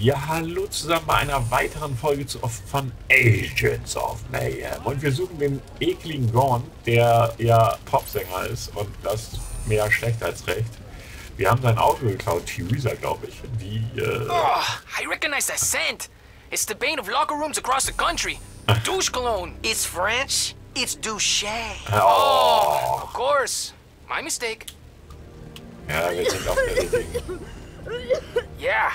Ja, hallo zusammen bei einer weiteren Folge zu, von Agents of Mayhem. Und wir suchen den ekligen Gaunt, der ja Popsänger ist und das mehr schlecht als recht. Wir haben sein Auto geklaut, Theresa, glaube ich. Die, äh... Oh, I recognize that scent. It's the bane of locker rooms across the country. Douche cologne. It's French. It's douche. Oh, of course. My mistake. Ja, wir sind auf der richtigen. Yeah.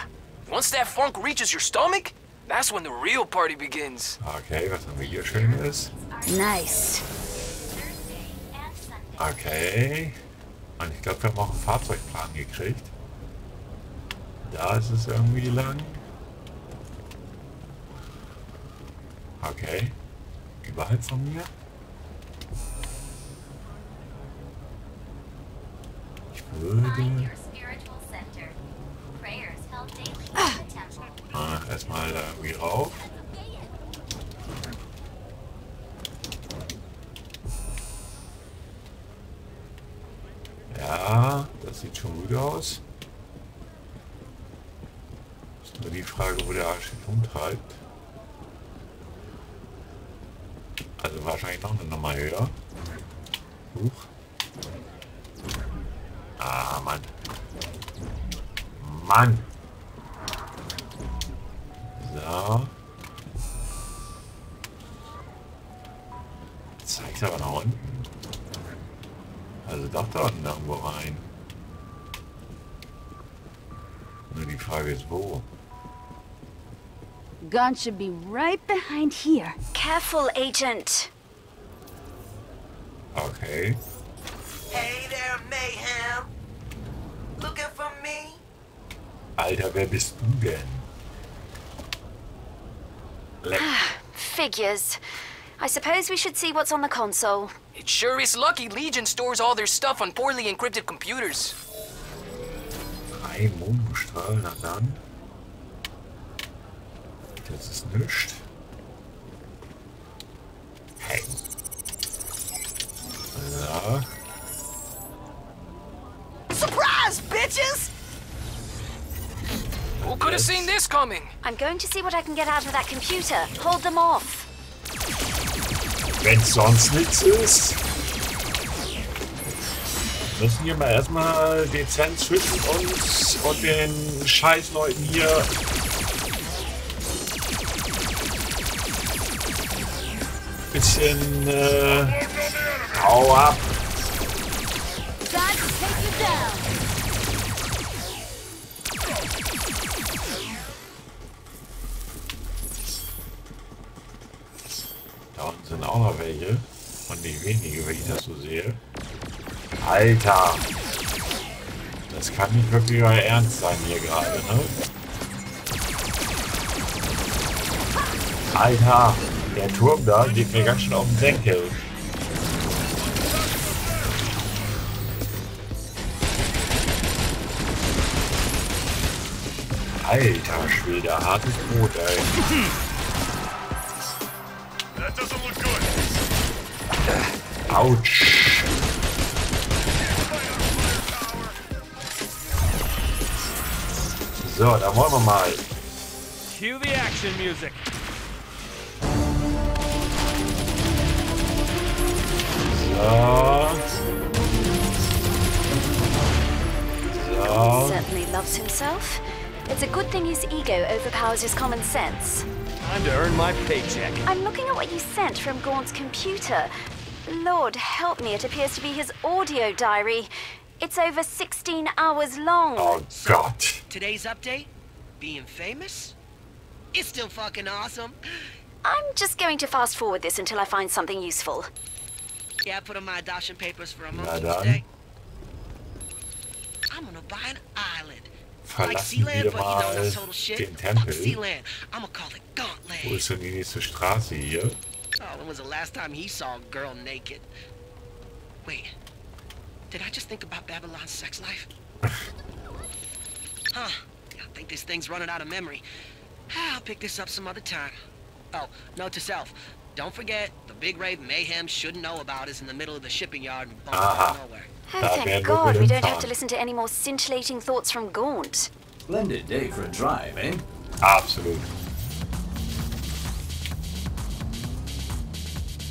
Once that funk reaches your stomach, that's when the real party begins. Okay, was haben wir hier Schönes? Nice. Okay. Und ich glaube, wir haben auch einen Fahrzeugplan gekriegt. Da ist es irgendwie lang. Okay. Überhalb von mir. Ich würde... Ah, erstmal da irgendwie rauf. Ja, das sieht schon gut aus. Ist nur die Frage, wo der Arsch sich umtreibt. Also wahrscheinlich noch eine Nummer höher. Huch. Ah, Mann. Mann. Also doch da unten irgendwo rein. Nur die Frage ist wo. Gaunt should be right behind here. Careful, Agent. Okay. Hey there, Mayhem. Looking for me? Alter, wer bist du denn? Leck. Figures. I suppose we should see what's on the console. It sure is lucky Legion stores all their stuff on poorly encrypted computers. Drei Mondstrahl, na dann. Das ist nichts. Hey. So. Surprise, bitches! Who could have seen this coming? I'm going to see what I can get out of that computer. Hold them off. Wenn sonst nichts ist, müssen wir mal erstmal dezent zwischen uns und den Scheißleuten hier bisschen äh, hau ab. Das so sehe. Alter! Das kann nicht wirklich euer Ernst sein hier gerade, ne? Alter! Der Turm da geht mir ganz schön auf den Senkel. Alter Schwede, hartes Brot, ey. That doesn't look good. Autsch! So, da wollen wir mal. Cue the action music. So. So. Certainly loves himself. It's a good thing his ego overpowers his common sense. Time to earn my paycheck. I'm looking at what you sent from Gaunt's computer. Lord help me, it appears to be his audio diary. It's over 16 hours long. Oh Gott. Today's update? Being famous? It's still fucking awesome. I'm just going to fast forward this until I find something useful. Yeah, I put on my adoption papers for a Na month today. I'm gonna buy an island. Like Sealand, but you know, mal not total shit. den Fuck Sealand. I'm gonna call it Wo Gauntland. ist denn die nächste Straße hier? Oh, when was the last time he saw a girl naked? Wait, did I just think about Babylon's sex life? huh, I think this thing's running out of memory. I'll pick this up some other time. Oh, note to self. Don't forget, the big rave Mayhem shouldn't know about is in the middle of the shipping yard in bumfuck Aha. nowhere. Oh, Da thank werden wir God we don't have to listen to any more scintillating thoughts from Gaunt. Splendid day for a drive, eh? Absolut.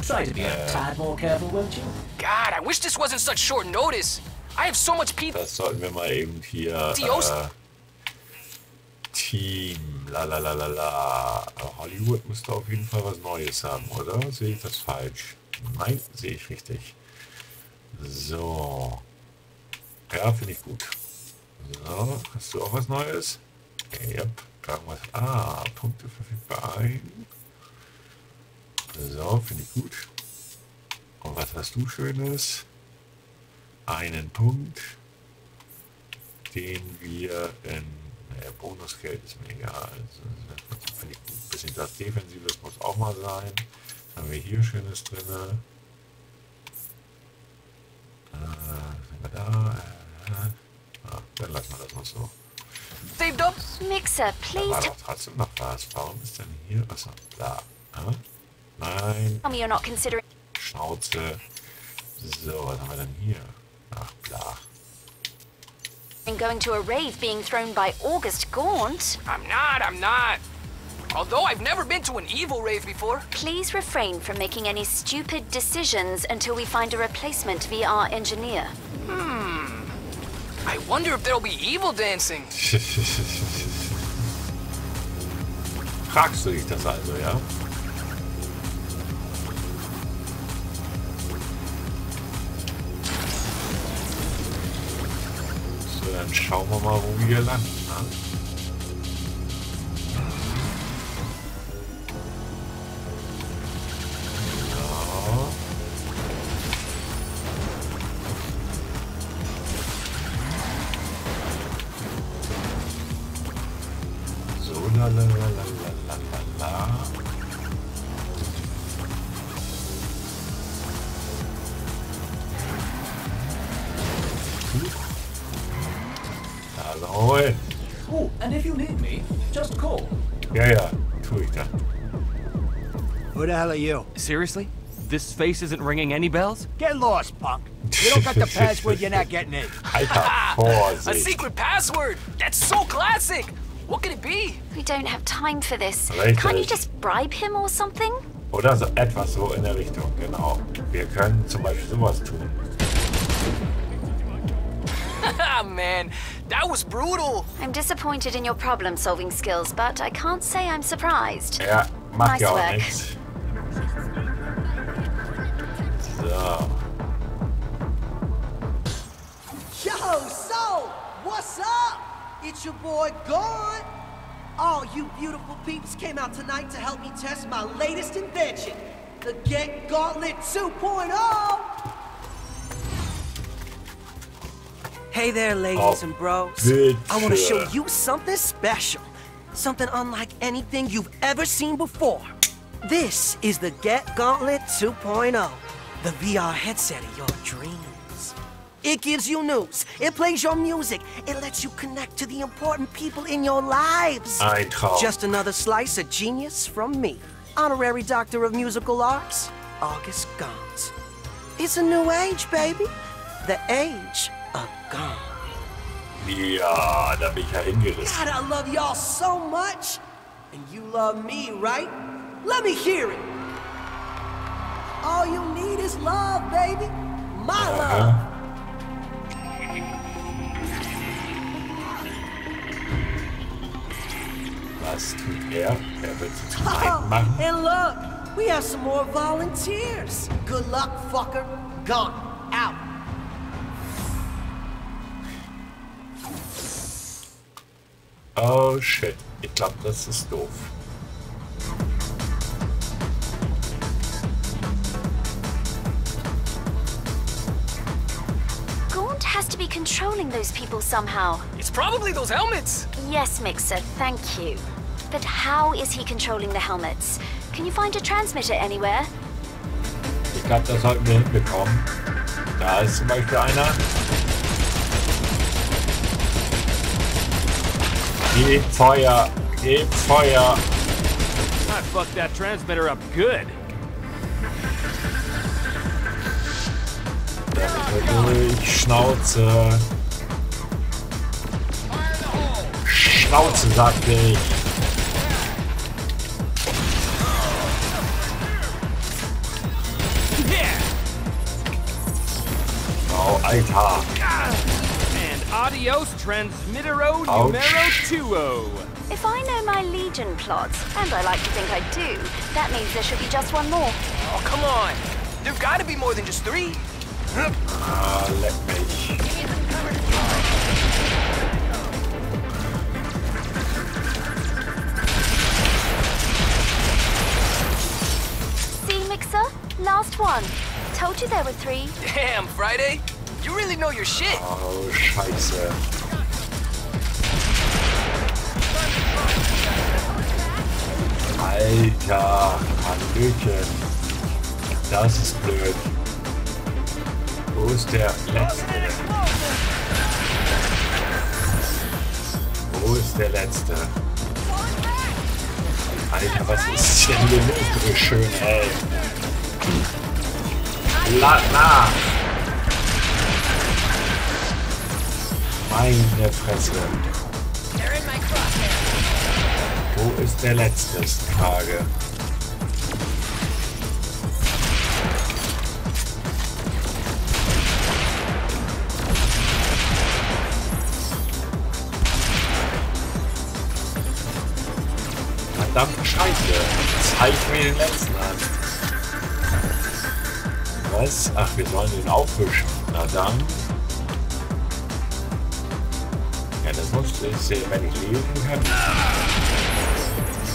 Try to be a tad more careful, won't you? God, I wish this wasn't such short notice. I have so much pizza. Das sollten wir mal eben hier. Dios. Äh, Team. La la la la la. Hollywood müsste auf jeden Fall was Neues haben, oder? Sehe ich das falsch? Nein, sehe ich richtig. So. Ja, finde ich gut. So, hast du auch was Neues? Yep. Irgendwas. Ah, Punkte verfügbar ein. So, finde ich gut. Und was hast du Schönes? Einen Punkt, den wir in naja, Bonusgeld ist mir egal. Also, finde ich gut. Ein bisschen das Defensives muss auch mal sein. Was haben wir hier Schönes drin? Äh, da? Äh, ah, dann lassen wir das mal so. Saved up. Mixer, Da please war doch trotzdem noch was. Warum ist denn hier? Achso, bla. Hä? Nein, tell me you're not considering. Schnauze. So, was haben wir denn hier? Ach, bla. Going to a rave being thrown by August Gaunt. I'm not, I'm not. Although I've never been to an evil rave before. Please refrain from making any stupid decisions until we find a replacement VR engineer. Hmm. I wonder if there'll be evil dancing. Fragst du dich das also, ja? schauen wir mal, wo wir hier landen. Ne? la la Da rein. Oh, and if you need me, just call. Yeah, yeah. tue ich dann. Who the hell are you? Seriously? This face isn't ringing any bells? Get lost, punk. You don't got the password, you're not getting in. Alter, A secret password. That's so classic. What could it be? We don't have time for this. Richtig. Can't you just bribe him or something? Oder so etwas so in der Richtung, genau. Wir können zum Beispiel sowas tun. Ah, man, that was brutal. I'm disappointed in your problem solving skills, but I can't say I'm surprised. Ja, macht Nice ja auch work. nichts. So. Yo, so, what's up? It's your boy Gaunt. All you beautiful peeps came out tonight to help me test my latest invention, the Get Gauntlet oh. 2.0. Hey there, ladies Oh, and bros. bitch. I want to show you something special. Something unlike anything you've ever seen before. This is the Get Gauntlet 2.0, the VR headset of your dreams. It gives you news, it plays your music, it lets you connect to the important people in your lives. Ein Traum. Just another slice of genius from me, honorary doctor of musical arts, August Gaunt. It's a new age, baby. The age. Ja, da bin ich ja hingerissen. God, I love y'all so much. And you love me, right? Let me hear it. All you need is love, baby. My love. Ja. Was tut er? Er wird sie zum Feind machen. and look, we have some more volunteers. Good luck, fucker. Gone. Oh shit. Ich glaube, das ist doof. Gaunt has to be controlling those people somehow. It's probably those helmets. Yes, Mixer, thank you. But how is he controlling the helmets? Can you find a transmitter anywhere? Ich glaube, das sollten wir hinbekommen. Da ist zum Beispiel einer. Gib Feuer! Gib Feuer! I ah, fucked that transmitter up good. Durch, Schnauze! Schnauze, sagte ich. Oh, Alter. Ah. And adios, transmittero Ouch. numero tuo. If I know my Legion plots, and I like to think I do, that means there should be just one more. Oh, come on. There've got to be more than just three. Ah, leck mich. See, Mixer? Last one. Told you there were three. Damn, Friday. You really know your shit. Oh, scheiße. Alter, Hallöchen. Das ist blöd. Wo ist der letzte? Wo ist der letzte? Alter, was ist denn hier los, schön, ey? La, na! Meine Fresse. Wo ist der letzte, Frage. Verdammte Scheiße. Zeig mir den letzten an. Was? Ach, wir sollen den aufwischen. Na dann. Ja, das muss ich sehen, wenn ich lesen.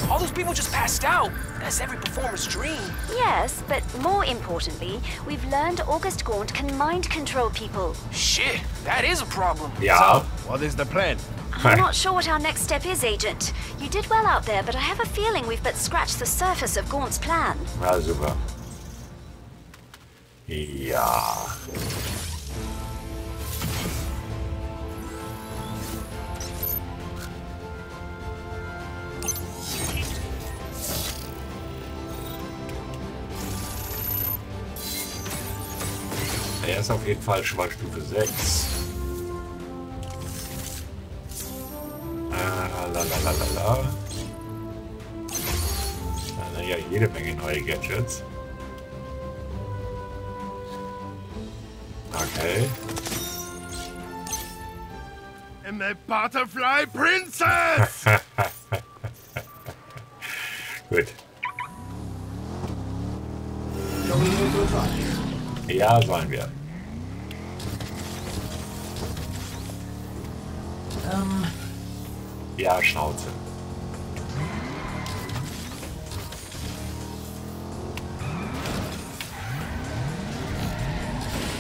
All those people just passed out. That's every performer's dream. Yes, but more importantly, we've learned August Gaunt can mind control people. Shit, that is a problem. Ja. What is the plan? I'm not sure what our next step is, Agent. You did well out there, but I have a feeling we've but scratched the surface of Gaunt's plan. Ja, super. Ja. Ist auf jeden Fall schon mal Stufe 6. Ah, la la la la la. Da sind ja jede Menge neue Gadgets. Okay. I'm a butterfly princess! Gut. Ja, sollen wir. Um, Ja, Schnauze.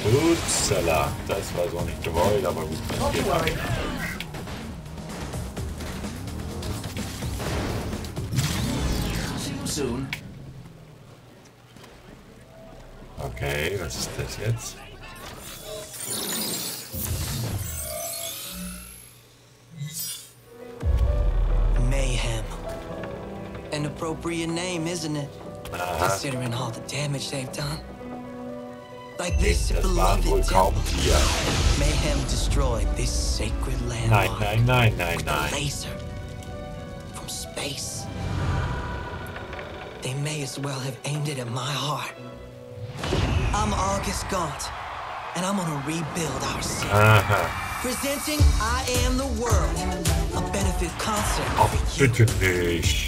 Upsala, das war so nicht gewollt, aber gut, passiert. Okay, was ist das jetzt? Appropriate name, isn't it? Aha, Considering all the damage they've done. Like this beloved temple. vier. Mayhem destroyed this sacred landmark. a nein. laser from space. They may as well have aimed it at my heart. I'm August Gaunt, and I'm gonna rebuild our city. Aha, Presenting I Am the World, a benefit concert ach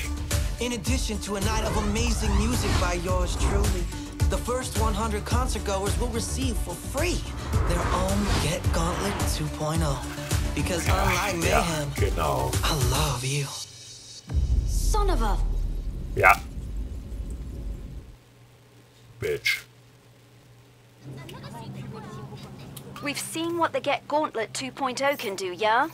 In addition to a night of amazing music by yours truly, the first 100 concert goers will receive for free their own Get Gauntlet 2.0. Because unlike Ja, Mayhem, genau. I love you. Son of a... Ja. Bitch. We've seen what the Get Gauntlet 2.0 can do, yeah?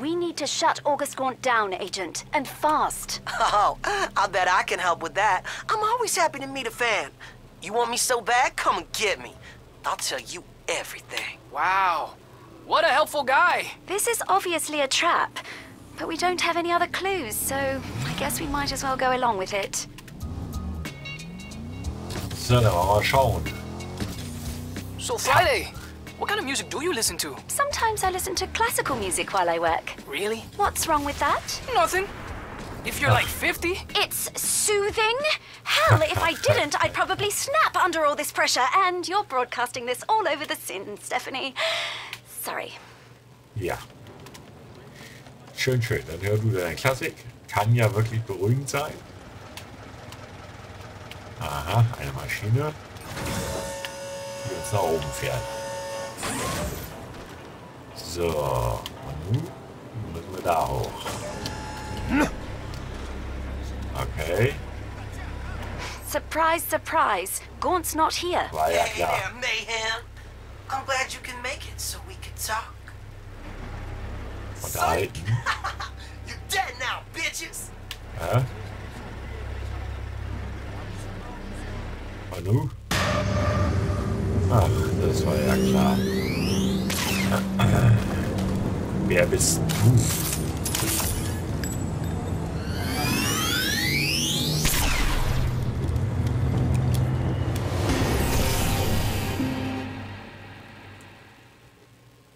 We need to shut August Gaunt down, Agent, and fast. Oh, I bet I can help with that. I'm always happy to meet a fan. You want me so bad? Come and get me. I'll tell you everything. Wow. What a helpful guy. This is obviously a trap, but we don't have any other clues, so I guess we might as well go along with it. So, dann wollen wir mal schauen. So, Friday, What kind of music do you listen to? Sometimes I listen to classical music while I work. Really? What's wrong with that? Nothing. If you're oh. like 50, It's soothing. Hell, if I didn't, I'd probably snap under all this pressure. And you're broadcasting this all over the sin, Stephanie. Sorry. Ja. Schön, schön. Dann hör du deine Klassik. Kann ja wirklich beruhigend sein. Aha, eine Maschine, die uns nach oben fährt. So, und nun müssen wir da hoch. Okay, Surprise, surprise. Gaunt's not here. war ja klar. Yeah, mayhem. I'm glad you can make it so we can talk. Unterhalten. You're dead now, bitches. Ja. Und nun? Ach, das war ja klar. Wer bist du?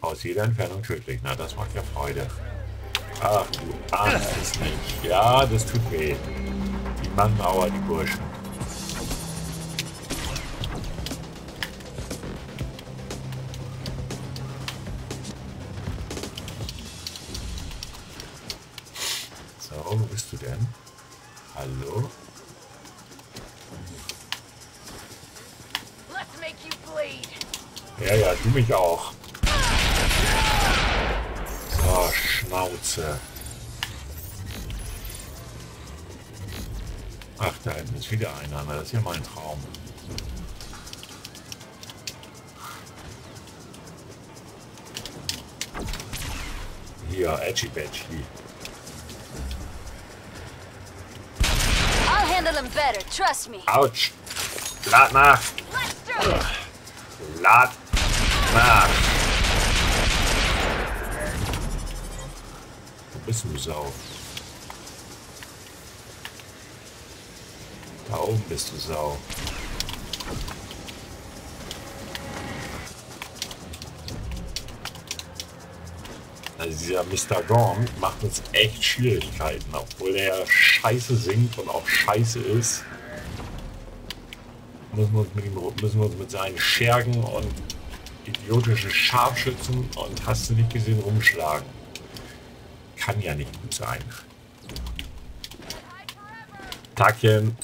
Aus jeder Entfernung tödlich. Na, das macht ja Freude. Ach, du ahnst es nicht. Ja, das tut weh. Die Aua, die Burschen. Mich auch. So, Schnauze. Ach, da hinten ist wieder einer. Na, Das ist ja mein Traum. Hier, Edgy Badgy. I'll handle him better, trust me. Autsch! Lad nach! Lad nach! Wo bist du, Sau? Da oben bist du, Sau. Also dieser Mr. Gorm macht uns echt Schwierigkeiten, obwohl er scheiße singt und auch scheiße ist. Müssen wir uns mit, ihm, müssen wir uns mit seinen Schergen und idiotischen Scharfschützen und hast du nicht gesehen rumschlagen. Kann ja nicht gut sein. Tagchen.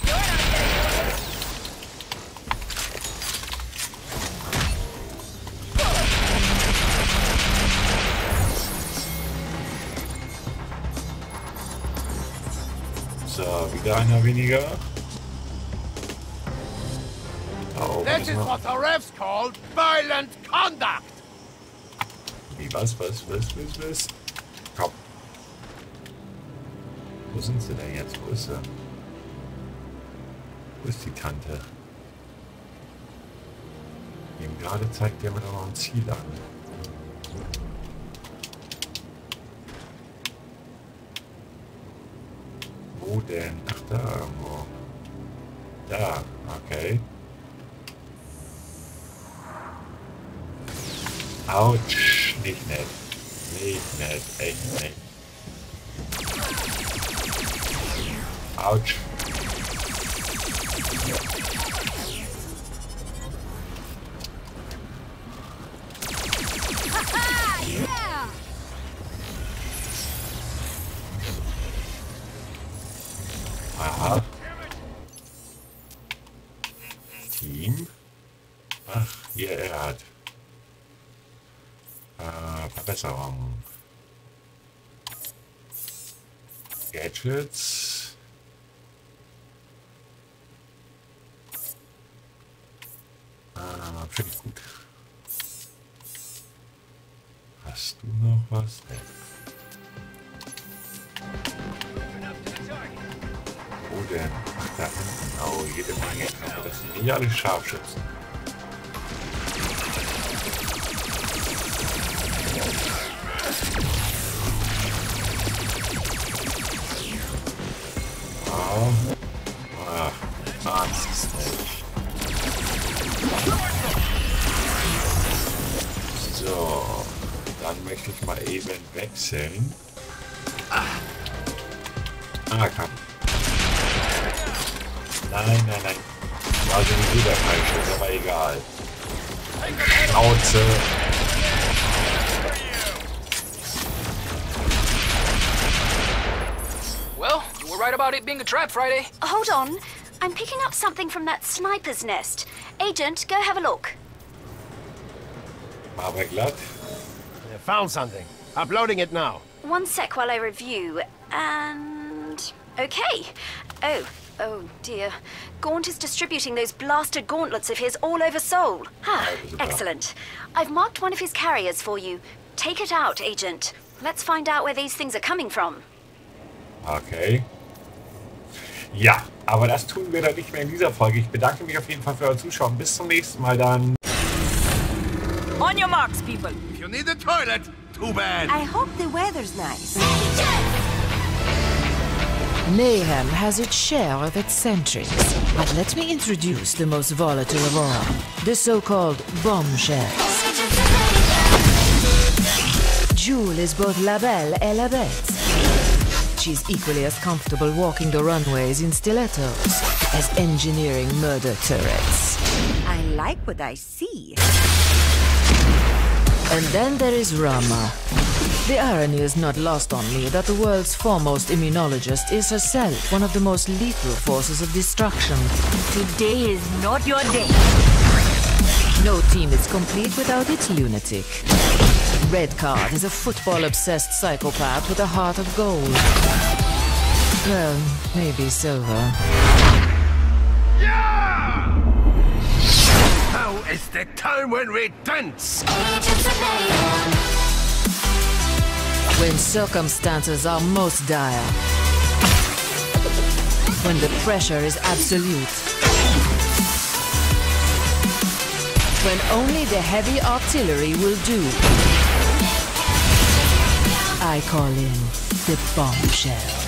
So, wieder einer weniger. Da oben This ist is what the refs called violent conduct. Wie, was, was, was, was, was? Komm. Wo sind sie denn jetzt? Wo ist sie? Wo ist die Tante? Eben gerade zeigt der mir doch noch ein Ziel an. Wo denn? Ach, da irgendwo. Da, okay. Autsch, nicht nett. Nicht nett, echt nicht. Autsch. Aha. Team. Ach, hier er hat. Äh, Verbesserung. Gadgets. Ah, finde ich gut. Hast du noch was? Nee. Wo denn? Ach, da hinten. Oh, jede Menge. Aber das sind nicht alle Scharfschützen. Wechseln. Ah, komm. Nein, nein, nein. War sowieso der falsche, ist aber egal. Schnauze. Well, you were right about it being a trap Friday. Hold on. I'm picking up something from that sniper's nest. Agent, go have a look. Aber glatt. I found something. Uploading it now. One sec while I review. And. Okay. Oh, oh dear. Gaunt is distributing those blasted gauntlets of his all over Seoul. Ah, excellent. I've marked one of his carriers for you. Take it out, Agent. Let's find out where these things are coming from. Okay. Ja, aber das tun wir dann nicht mehr in dieser Folge. Ich bedanke mich auf jeden Fall für euer Zuschauen. Bis zum nächsten Mal dann. On your marks, people. If you need a toilet, too bad. I hope the weather's nice. Mayhem has its share of eccentrics, but let me introduce the most volatile of all, the so-called bombshells. Joule is both la belle et la bête. She's equally as comfortable walking the runways in stilettos as engineering murder turrets. I like what I see. And then there is Rama. The irony is not lost on me that the world's foremost immunologist is herself one of the most lethal forces of destruction. Today is not your day. No team is complete without its lunatic. Red Card is a football-obsessed psychopath with a heart of gold. Well, maybe silver. Now is the time when we dance. When circumstances are most dire. When the pressure is absolute. When only the heavy artillery will do. I call in the bombshells.